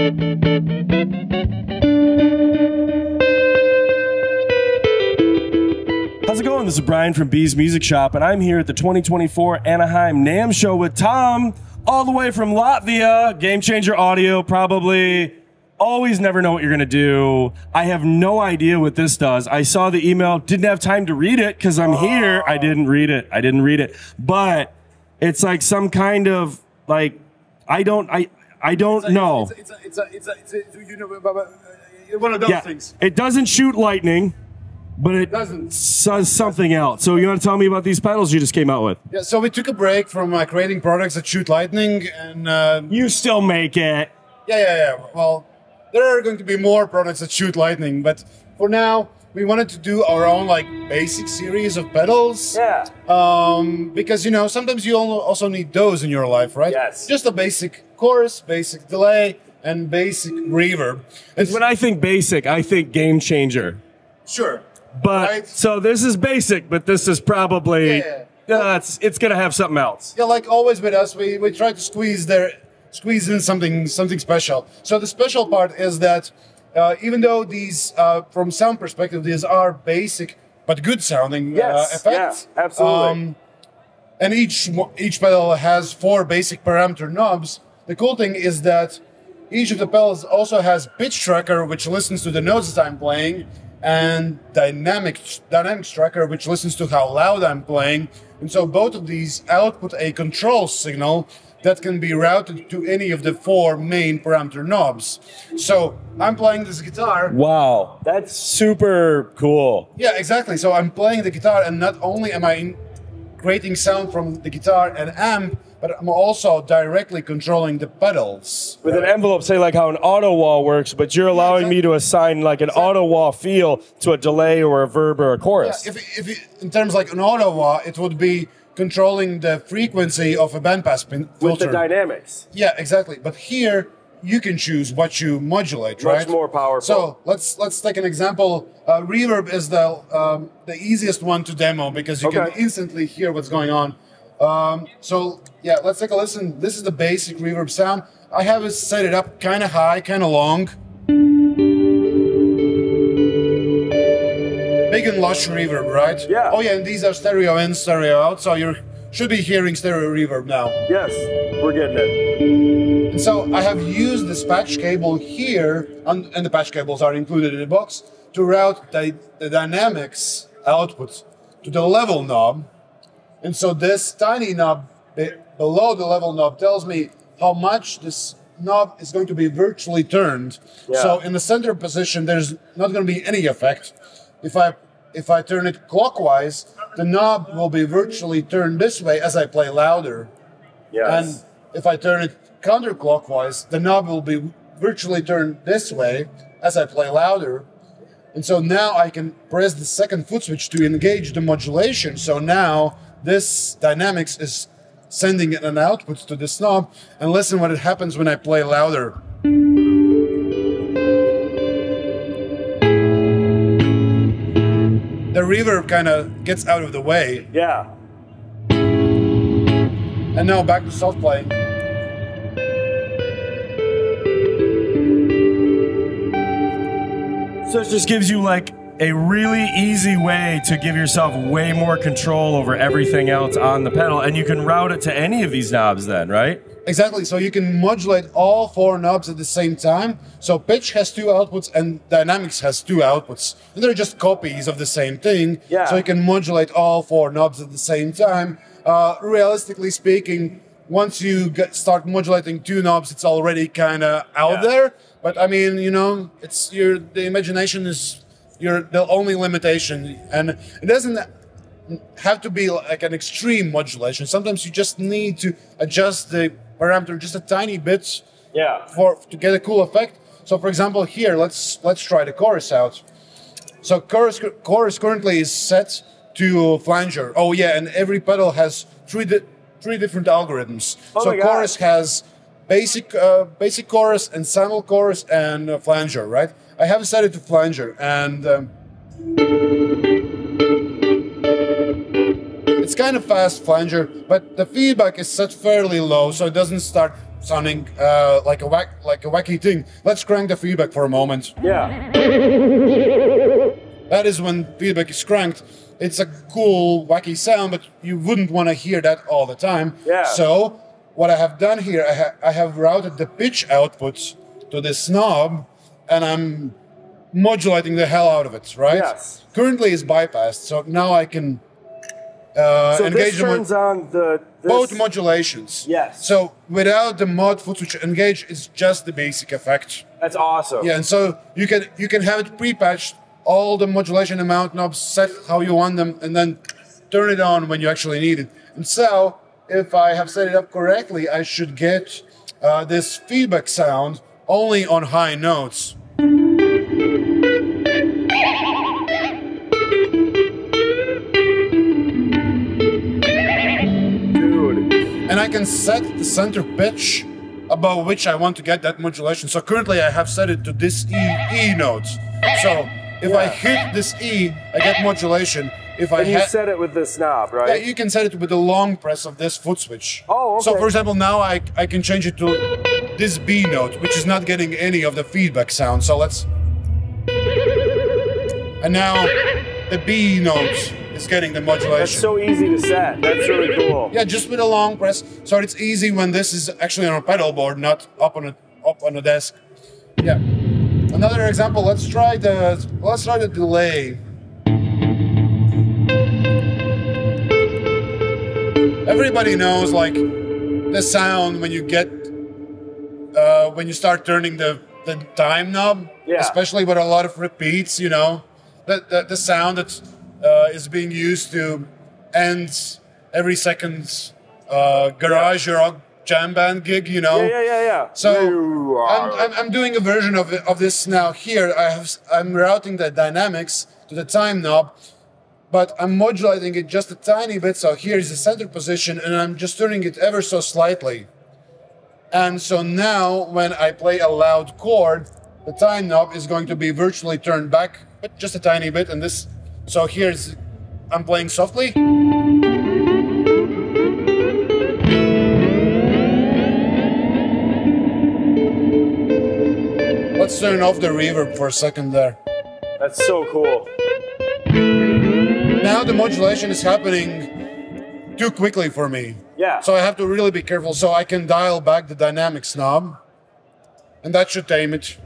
How's it going? This is Brian from B's Music Shop, and I'm here at the 2024 Anaheim NAMM show with Tom, all the way from Latvia. Game Changer Audio, probably. Always never know what you're going to do. I have no idea what this does. I saw the email, didn't have time to read it because I'm here. I didn't read it. I didn't read it. But it's like some kind of like, I don't, I, I don't know. It's a, it's a, it's a, it's a, it's a you know, but- but, uh, one of those yeah, things. it doesn't shoot lightning, but it Doesn't. says something else. So you want to tell me about these pedals you just came out with? Yeah, so we took a break from uh, creating products that shoot lightning, and uh, You still make it. yeah, yeah, yeah. Well, there are going to be more products that shoot lightning, but for now, we wanted to do our own like basic series of pedals. Yeah. Um, because you know sometimes you also need those in your life, right? Yes. Just a basic chorus, basic delay, and basic reverb. And When I think basic, I think game changer. sure. But Right. so this is basic, but this is probably Yeah. uh, it's it's gonna have something else. Yeah, like always with us, we, we try to squeeze there, squeeze in something something special. So the special part is that uh, even though these, uh, from sound perspective, these are basic but good sounding Yes, uh, effects. yeah, absolutely. Um, and each each pedal has four basic parameter knobs. The cool thing is that each of the pedals also has pitch tracker, which listens to the notes that I'm playing, and dynamic dynamics tracker, which listens to how loud I'm playing. And so both of these output a control signal that can be routed to any of the four main parameter knobs. So I'm playing this guitar. Wow, that's super cool. Yeah, exactly. So I'm playing the guitar, and not only am I creating sound from the guitar and amp, but I'm also directly controlling the pedals. With an envelope, say like how an auto wah works, but you're allowing me to assign like an auto wah feel to a delay or a verb or a Yeah, chorus. if, if it- in terms like an auto wah, it would be controlling the frequency of a bandpass pin filter. dynamics. yeah, exactly. But here you can choose what you modulate, right? Much more powerful. So let's let's take an example. Uh, reverb is the um, the easiest one to demo because you Okay. can instantly hear what's going on. Um, so yeah, let's take a listen. This is the basic reverb sound. I have it set it up kind of high, kind of long. Big and lush reverb, right? Yeah. Oh yeah, and these are stereo in, stereo out, so you should be hearing stereo reverb now. Yes, we're getting it. And so I have used this patch cable here, and, and the patch cables are included in the box, to route the, the dynamics output to the level knob. And so this tiny knob be- below the level knob tells me how much this knob is going to be virtually turned. So in the center position, there's not going to be any effect. If I if I turn it clockwise, the knob will be virtually turned this way as I play louder. Yes. And if I turn it counterclockwise, the knob will be virtually turned this way as I play louder. And so now I can press the second foot switch to engage the modulation. So now this dynamics is sending an output to this knob and listen what it happens when I play louder. The reverb kind of gets out of the way. Yeah. And now back to soft playing. So it just gives you like a really easy way to give yourself way more control over everything else on the pedal, and you can route it to any of these knobs then, right? Exactly. So you can modulate all four knobs at the same time. So pitch has two outputs and dynamics has two outputs. And they're just copies of the same thing. Yeah. So you can modulate all four knobs at the same time. Uh, realistically speaking, once you get, start modulating two knobs, it's already kind of out Yeah. there. But I mean, you know, it's your the imagination is your the only limitation, and it doesn't have to be like an extreme modulation. Sometimes you just need to adjust the parameter just a tiny bit Yeah. for to get a cool effect. So, for example, here let's let's try the chorus out. So, chorus chorus currently is set to flanger. Oh yeah, and every pedal has three di- three different algorithms. Oh so, chorus has basic uh, basic chorus and simul chorus and uh, flanger. Right? I have set it to flanger and. Um, It's kind of fast flanger, but the feedback is set fairly low, so it doesn't start sounding uh, like a whack, like a wacky thing. Let's crank the feedback for a moment. Yeah. That is when feedback is cranked. It's a cool, wacky sound, but you wouldn't want to hear that all the time. Yeah. So what I have done here, I, ha- I have routed the pitch outputs to this knob, and I'm modulating the hell out of it, right? Yes. Currently it's bypassed, so now I can uh, So engage this turns on the this, both modulations. Yes. So without the mod foot switch engage, it's just the basic effect. That's awesome. Yeah, and so you can you can have it pre-patched, all the modulation amount knobs set how you want them, and then turn it on when you actually need it. And so, if I have set it up correctly, I should get uh, this feedback sound only on high notes. And I can set the center pitch above which I want to get that modulation. So currently I have set it to this E E note. So if I hit this E, I get modulation. If I And you hit set it with this knob, right? yeah, you can set it with the long press of this foot switch. Oh, So for example, now I, I can change it to this B note, which is not getting any of the feedback sound. So let's and now the B note is getting the modulation. That's so easy to set. That's really cool. Yeah, just with a long press. So it's easy when this is actually on a pedal board, not up on a up on a desk. Yeah. Another example. Let's try the let's try the delay. Everybody knows like the sound when you get uh, when you start turning the the time knob, Yeah. especially with a lot of repeats. You know, the the, the sound that uh, is being used to end every second uh, garage or rock jam band gig. You know, Yeah, yeah, yeah, yeah. so I'm, I'm, I'm doing a version of, it- of this now here. I have I'm routing the dynamics to the time knob, but I'm modulating it just a tiny bit. So here's the center position, and I'm just turning it ever so slightly. And so now when I play a loud chord, the time knob is going to be virtually turned back, but just a tiny bit. And this, so here's I'm playing softly. Let's turn off the reverb for a second there. That's so cool. Now the modulation is happening too quickly for me. Yeah. So I have to really be careful so I can dial back the dynamics knob. And that should tame it.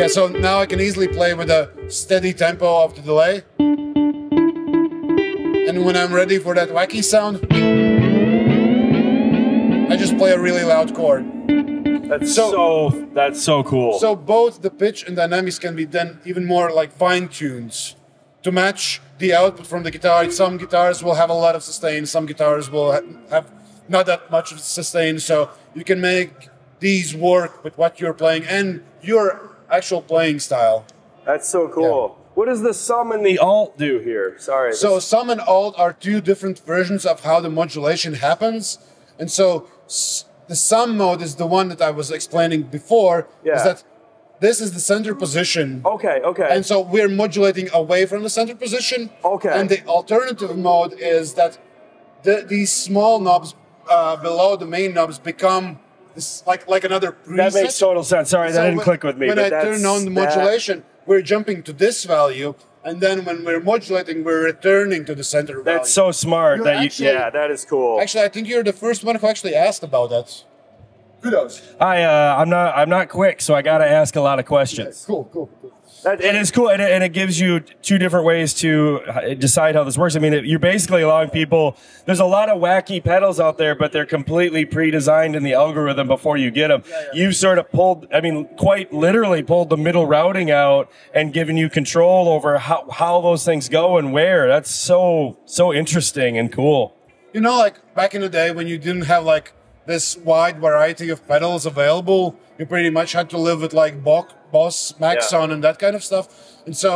Yeah, so now I can easily play with a steady tempo of the delay. And when I'm ready for that wacky sound, I just play a really loud chord. That's So- so, that's so cool. So both the pitch and dynamics can be then even more like fine tunes to match the output from the guitar. Some guitars will have a lot of sustain, some guitars will have not that much of sustain. So you can make these work with what you're playing and your actual playing style. That's so cool. What does the sum and the alt do here? Sorry. So this- sum and alt are two different versions of how the modulation happens. And so the sum mode is the one that I was explaining before. Yeah. Is that this is the center position. okay, okay. And so we're modulating away from the center position. Okay. And the alternative mode is that the, these small knobs uh, below the main knobs become this, like like another preset. that makes total sense. Sorry, So that didn't when- click with me. When but I turn that's- on the that- modulation, we're jumping to this value, and then when we're modulating, we're returning to the center value. that's so smart. You're that you, yeah, that is cool. Actually, I think you're the first one who actually asked about that. Kudos. I uh, I'm not I'm not quick, so I got to ask a lot of questions. Cool, cool, cool. That, it is cool, and it, and it gives you two different ways to uh, decide how this works. I mean, it, you're basically allowing people. There's a lot of wacky pedals out there, but they're completely pre-designed in the algorithm before you get them. You've sort of pulled, I mean, quite literally pulled the middle routing out and given you control over how how those things go and where. That's so so interesting and cool. You know, like back in the day when you didn't have like this wide variety of pedals available, you pretty much had to live with like Bo- Boss, Maxon, and that kind of stuff. And so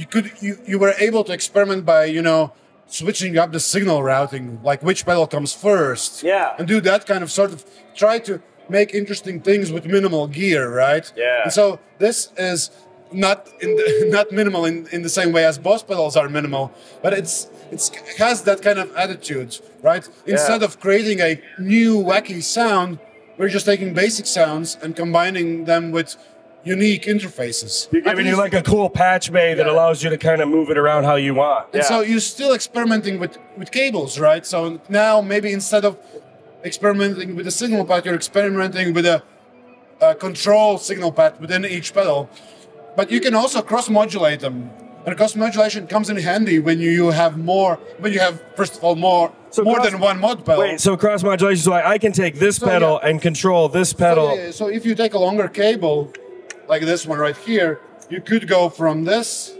you could you you were able to experiment by you know switching up the signal routing, like which pedal comes first, Yeah. and do that kind of sort of try to make interesting things with minimal gear, right? Yeah. And so this is not in the, not minimal in, in the same way as Boss pedals are minimal, but it's it's has that kind of attitude, right? Instead of creating a new wacky sound, we're just taking basic sounds and combining them with unique interfaces. You're giving you like a cool patch bay that Yeah. allows you to kind of move it around how you want. And so you're still experimenting with, with cables, right? So now maybe instead of experimenting with a signal pad, you're experimenting with a, a control signal pad within each pedal. But you can also cross modulate them. And cross modulation comes in handy when you, you have more, when you have, first of all, more, So more cross- than one mod pedal. Wait, so cross modulation, so I, I can take this So, pedal yeah. and control this So, pedal. yeah, so if you take a longer cable, like this one right here, you could go from this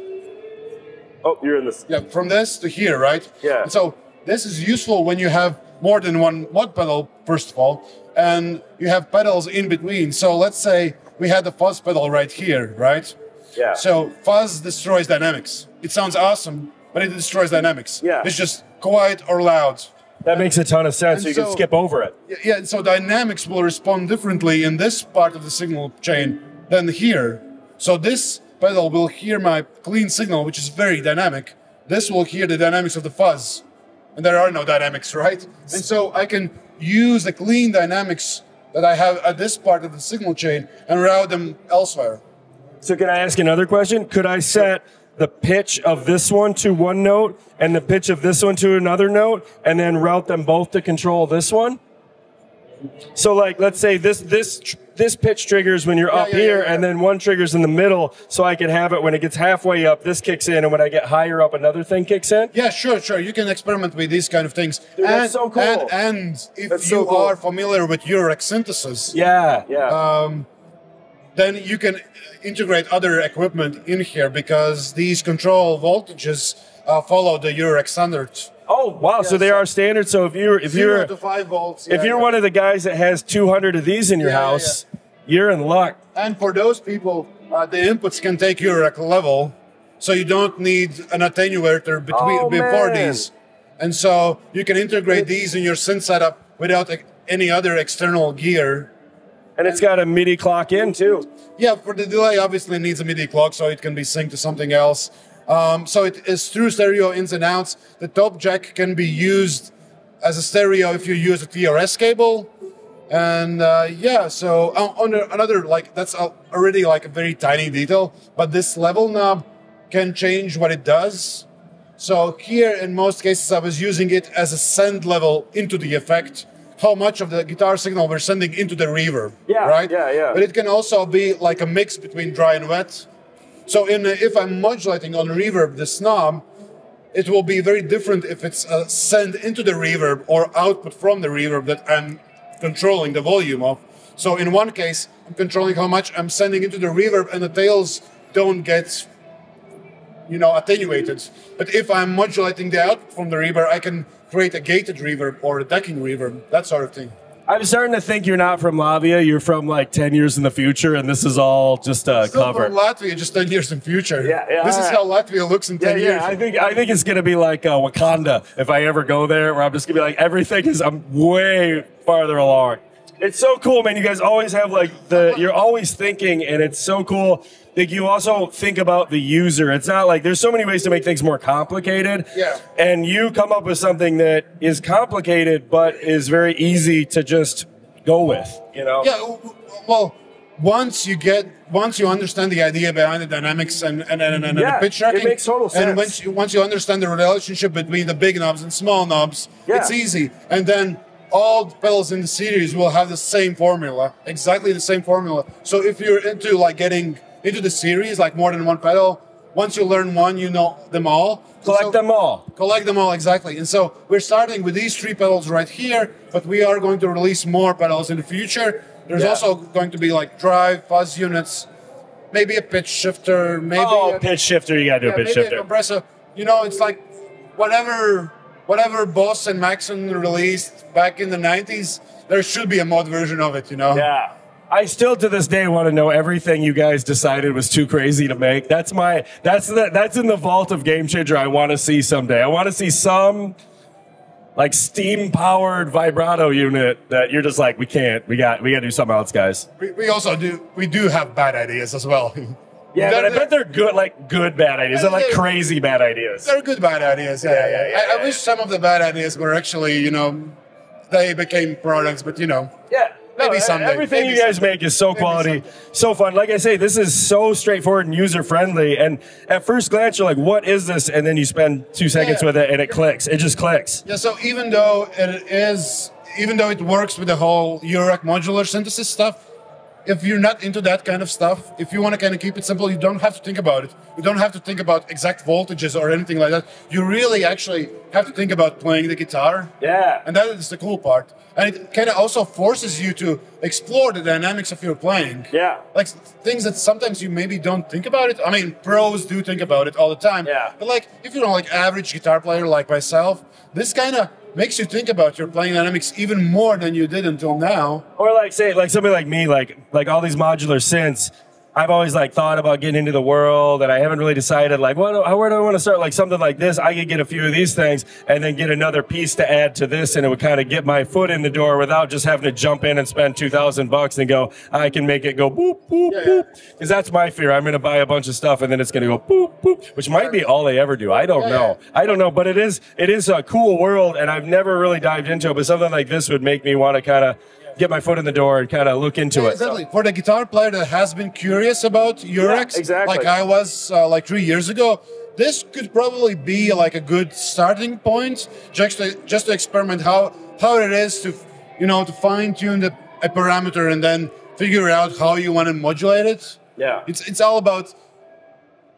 Oh, you're in this. Yeah, from this to here, right? Yeah. And so this is useful when you have more than one mod pedal, first of all, and you have pedals in between. So let's say we had the fuzz pedal right here, right? Yeah. So fuzz destroys dynamics. It sounds awesome, but it destroys dynamics. Yeah. It's just quiet or loud. that makes a ton of sense. So you can so- skip over it. Yeah, Yeah, so dynamics will respond differently in this part of the signal chain than here. So this pedal will hear my clean signal, which is very dynamic. This will hear the dynamics of the fuzz. And there are no dynamics, right? And so I can use the clean dynamics that I have at this part of the signal chain and route them elsewhere. So can I ask another question? Could I set the pitch of this one to one note and the pitch of this one to another note and then route them both to control this one? So like let's say this this this pitch triggers when you're up yeah, here yeah, yeah. and then one triggers in the middle so I can have it when it gets halfway up this kicks in and when I get higher up another thing kicks in. Yeah, sure, sure. You can experiment with these kind of things. Dude, and, that's so cool. And, and if That's you so cool. are familiar with Eurorack synthesis, Yeah, yeah. um, then you can integrate other equipment in here because these control voltages uh, follow the Eurorack standard. oh wow, so they so- are standard. So if you're if you're volts. if you're yeah. one of the guys that has 200 of these in your Yeah, yeah, house, you're in luck. and for those people, uh, the inputs can take Eurorack level, so you don't need an attenuator between Oh, before man. these, and so you can integrate these in your synth setup without any other external gear. And it's got a MIDI clock in too. Yeah, for the delay, obviously needs a MIDI clock, so it can be synced to something else. Um, so it is through stereo ins and outs. The top jack can be used as a stereo if you use a TRS cable. And uh, yeah, so uh, on another like that's already like a very tiny detail, but this level knob can change what it does. So here, in most cases, I was using it as a send level into the effect. How much of the guitar signal we're sending into the reverb, Yeah, right? yeah, yeah. But it can also be like a mix between dry and wet. So in uh, if I'm modulating on reverb this knob, it will be very different if it's uh, a send into the reverb or output from the reverb that I'm controlling the volume of. So in one case, I'm controlling how much I'm sending into the reverb and the tails don't get you know attenuated. But if I'm modulating the output from the reverb, I can create a gated reverb or a decking reverb, that sort of thing. I'm starting to think you're not from Latvia. You're from like 10 years in the future, and this is all just a Still cover. from Latvia, just 10 years in future. Yeah, yeah, This is alright. how Latvia looks in 10 yeah, years. yeah. I think I think it's gonna be like uh, Wakanda if I ever go there, where I'm just gonna be like everything is I'm way farther along. It's so cool, man. You guys always have like the you're always thinking, and it's so cool. Like you also think about the user. It's not like there's so many ways to make things more complicated. Yeah. And you come up with something that is complicated but is very easy to just go with. You know. Yeah, well, once you get, once you understand the idea behind the dynamics and and, and, and Yeah, the pitch tracking, it makes total sense. and once you, once you understand the relationship between the big knobs and small knobs, Yeah. it's easy. And then all the pedals in the series will have the same formula, exactly the same formula. So if you're into like getting into the series, like more than one pedal, once you learn one, you know them all. Collect So- them all. collect them all exactly. And so we're starting with these three pedals right here, but we are going to release more pedals in the future. There's Yeah. also going to be like drive, fuzz units, maybe a pitch shifter, maybe Oh, a, pitch shifter. You gotta do yeah, a pitch maybe a shifter. compressor. You know, it's like whatever whatever Boss and Maxon released back in the 90s, there should be a mod version of it, you know? Yeah. I still to this day want to know everything you guys decided was too crazy to make. That's my that's the, that's in the vault of Game Changer I want to see someday. I want to see some like steam powered vibrato unit that you're just like we can't we got we got to do something else guys. We, we also do we do have bad ideas as well. Yeah, but I bet they're good, like good bad ideas. They're like crazy bad ideas. They're good bad ideas. Yeah, Yeah, yeah. yeah, I, I wish some of the bad ideas were actually, you know, they became products, but you know, Yeah. Maybe someday. Everything Maybe you guys someday. make is so Maybe quality, someday. so fun. Like I say, this is so straightforward and user friendly. And at first glance, you're like, "What is this?" And then you spend two seconds Yeah. with it, and it clicks. It just clicks. Yeah, so even though it is, even though it works with the whole Eurorack modular synthesis stuff, if you're not into that kind of stuff, if you want to kind of keep it simple, you don't have to think about it. You don't have to think about exact voltages or anything like that. You really actually have to think about playing the guitar. Yeah. And that is the cool part. And it kind of also forces you to explore the dynamics of your playing. Yeah. Like things that sometimes you maybe don't think about it. I mean, pros do think about it all the time. Yeah. But like, if you're like average guitar player like myself, this kind of makes you think about your playing dynamics even more than you did until now. Or like say like somebody like me, like like all these modular synths. I've always like thought about getting into the world, and I haven't really decided like what where do I want to start? Like something like this, I could get a few of these things, and then get another piece to add to this, and it would kind of get my foot in the door without just having to jump in and spend two thousand bucks and go. I can make it go boop boop Yeah, boop, because that's my fear. I'm going to buy a bunch of stuff, and then it's going to go boop boop, which might be all they ever do. I don't Yeah, know. I don't know, but it is it is a cool world, and I've never really dived into it. But something like this would make me want to kind of get my foot in the door and kind of look into it. Exactly. For the guitar player that has been curious about Euroracks, Yeah, exactly. like I was uh, like three years ago, this could probably be like a good starting point just to, just to experiment how how it is to you know to fine tune the a parameter and then figure out how you want to modulate it. Yeah. It's it's all about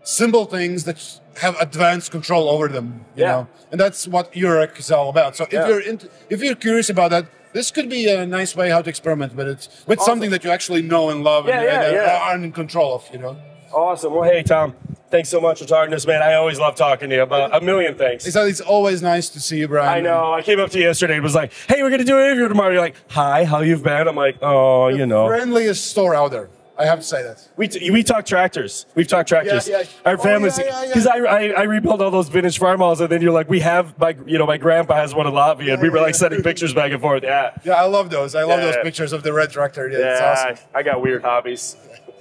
simple things that have advanced control over them. You Yeah. know, and that's what Eurorack is all about. So if Yeah. you're into, if you're curious about that, this could be a nice way how to experiment with it, with something that you actually know and love Yeah, and, yeah, and, uh, yeah. are in control of. You know, Awesome. Well, hey, Tom, thanks so much for talking to us, man. I always love talking to you about a million things. so it's always nice to see you, Brian. I know. I came up to you yesterday and was like, hey, we're going to do an interview tomorrow. You're like, hi, how you've been? I'm like, oh, you know. friendliest store out there. I have to say that. We, t- we talk tractors. We've talked tractors. Yeah, yeah. Our Oh, families, yeah, yeah, yeah. because I, I I rebuilt all those vintage farmhouses, and then you're like, we have my you know my grandpa has one in Latvia, and we were like sending pictures back and forth. Yeah, Yeah, I love those. I love those pictures of the red tractor. Yeah, yeah. it's awesome. I got weird hobbies.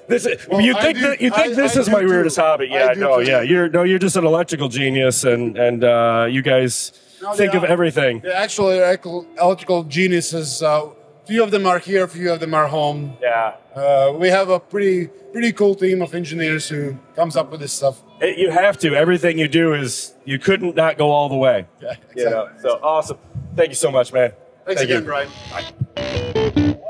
This is, Well, you think do- that you think I- this I is my too. weirdest hobby? Yeah, know. too. Yeah, you're no, you're just an electrical genius, and and uh, you guys No, think of everything. The actual electrical, electrical geniuses. Uh, few of them are here, few of them are home. Yeah. Uh, we have a pretty pretty cool team of engineers who comes up with this stuff. It- you have to. Everything you do is you couldn't not go all the way. Yeah, You know. So awesome. Thank you so much, man. Thanks Thank again, you. Brian. Bye.